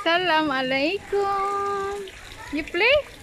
Assalamualaikum. You play?